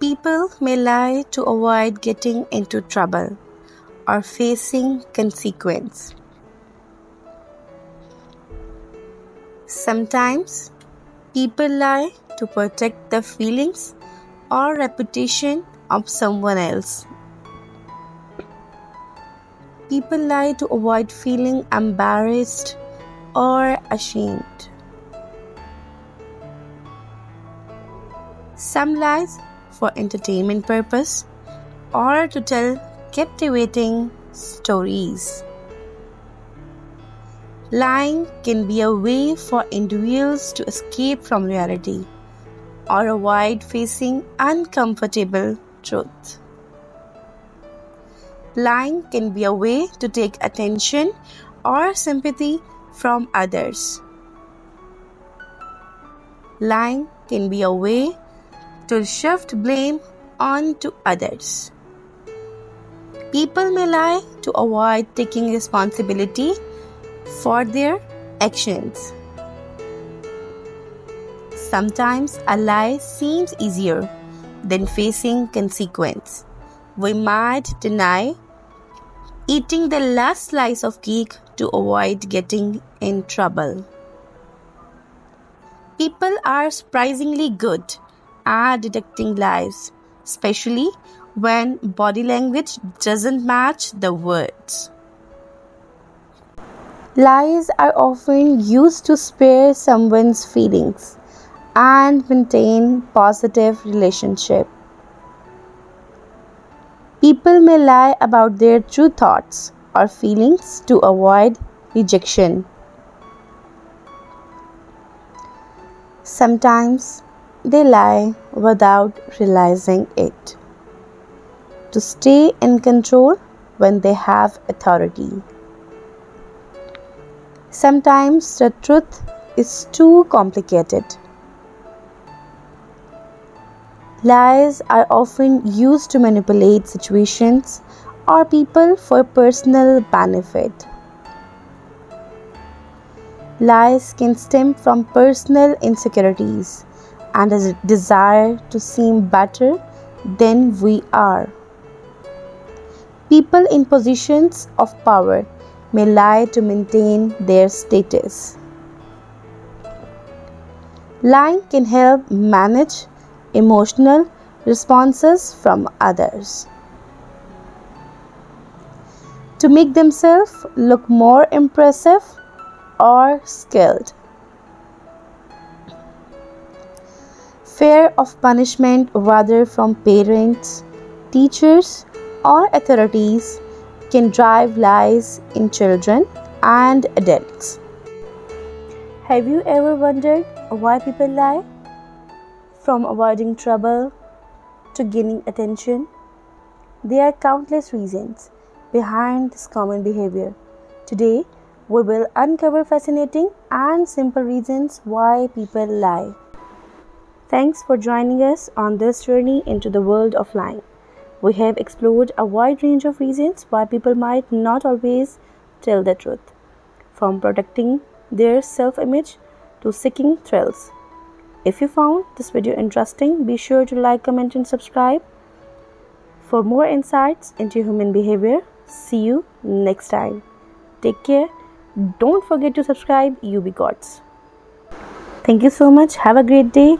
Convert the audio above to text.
People may lie to avoid getting into trouble or facing consequence. Sometimes people lie to protect the feelings or reputation of someone else. People lie to avoid feeling embarrassed or ashamed. Some lies for entertainment purpose or to tell captivating stories. Lying can be a way for individuals to escape from reality or avoid facing uncomfortable truth. Lying can be a way to take attention or sympathy from others. Lying can be a way to shift blame onto others. People may lie to avoid taking responsibility for their actions. Sometimes a lie seems easier than facing consequence. We might deny eating the last slice of cake to avoid getting in trouble. People are surprisingly good at detecting lies, especially when body language doesn't match the words. Lies are often used to spare someone's feelings and maintain positive relationship. People may lie about their true thoughts or feelings to avoid rejection. Sometimes they lie without realizing it to stay in control when they have authority. Sometimes the truth is too complicated. Lies are often used to manipulate situations or people for personal benefit. Lies can stem from personal insecurities and a desire to seem better than we are. People in positions of power may lie to maintain their status. Lying can help manage emotional responses from others to make themselves look more impressive or skilled. Fear of punishment, whether from parents, teachers, or authorities, can drive lies in children and adults. Have you ever wondered why people lie? From avoiding trouble to gaining attention, there are countless reasons behind this common behavior. Today, we will uncover fascinating and simple reasons why people lie. Thanks for joining us on this journey into the world of lying. We have explored a wide range of reasons why people might not always tell the truth, from protecting their self image to seeking thrills. If you found this video interesting, be sure to like, comment, and subscribe. For more insights into human behavior, see you next time. Take care. Don't forget to subscribe, UB Quotes. Thank you so much. Have a great day.